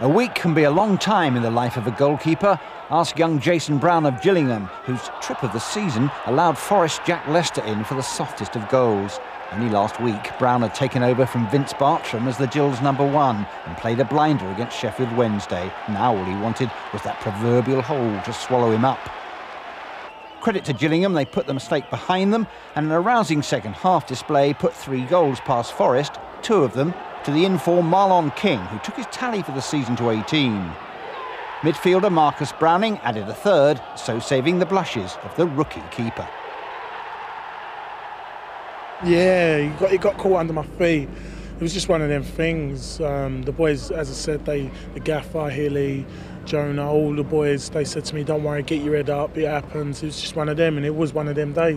A week can be a long time in the life of a goalkeeper. Ask young Jason Brown of Gillingham, whose trip of the season allowed Forest Jack Lester in for the softest of goals. Only last week, Brown had taken over from Vince Bartram as the Gills number one and played a blinder against Sheffield Wednesday. Now all he wanted was that proverbial hole to swallow him up. Credit to Gillingham, they put the mistake behind them and an arousing second half display put three goals past Forest, two of them to the informed Marlon King, who took his tally for the season to 18. Midfielder Marcus Browning added a third, so saving the blushes of the rookie keeper. Yeah, he got, he got caught under my feet. It was just one of them things. Um, the boys, as I said, they, the gaffer, Hilly, Jonah, all the boys, they said to me, don't worry, get your head up, it happens. It was just one of them, and it was one of them days.